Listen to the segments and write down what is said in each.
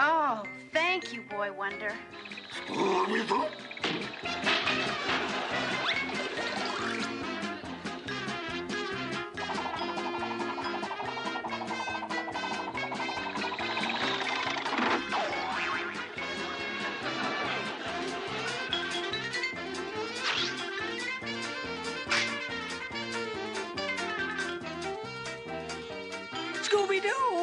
Oh, thank you, Boy Wonder. Scooby Doo,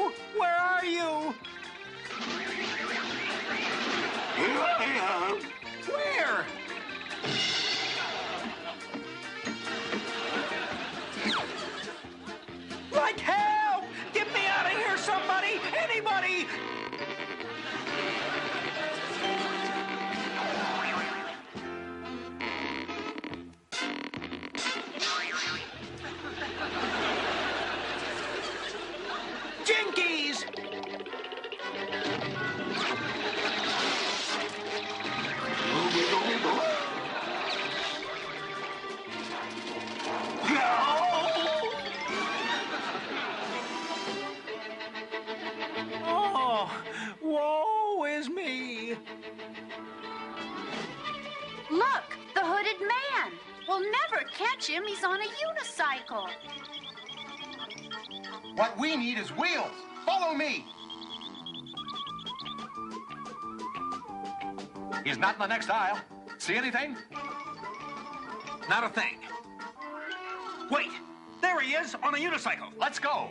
catch him. He's on a unicycle. What we need is wheels. Follow me. He's not in the next aisle. See anything? Not a thing. Wait, there he is on a unicycle. Let's go.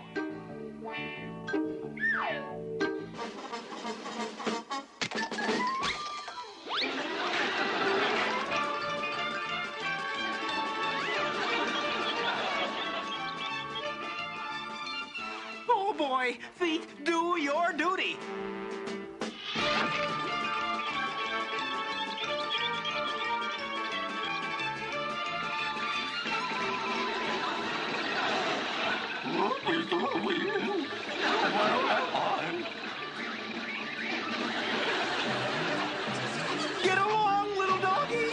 Boy, feet, do your duty. Get along, little doggy.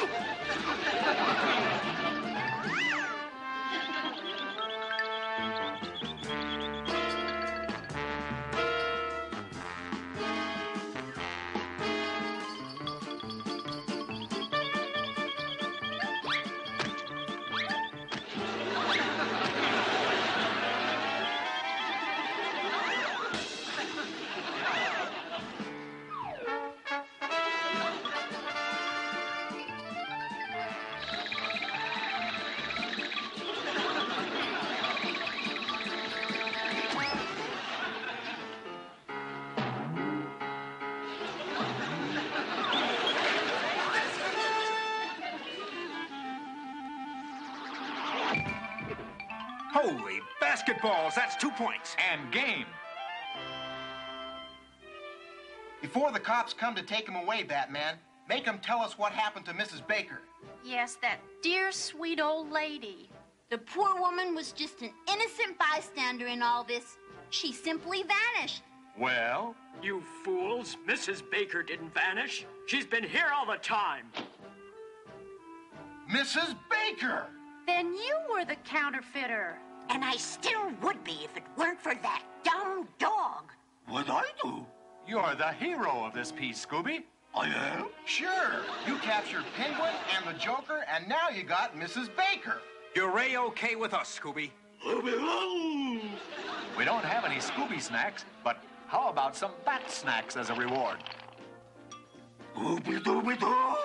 Holy basketballs, that's two points. And game. Before the cops come to take him away, Batman, make them tell us what happened to Mrs. Baker. Yes, that dear, sweet old lady. The poor woman was just an innocent bystander in all this. She simply vanished. Well, You fools, Mrs. Baker didn't vanish. She's been here all the time. Mrs. Baker! Then you were the counterfeiter. And I still would be if it weren't for that dumb dog. What'd I do? you're the hero of this piece, Scooby. I am? Sure, you captured Penguin and the Joker, and now you got Mrs. Baker. You're A-okay with us, Scooby. We don't have any Scooby snacks, but how about some bat snacks as a reward? Ooby dooby doo.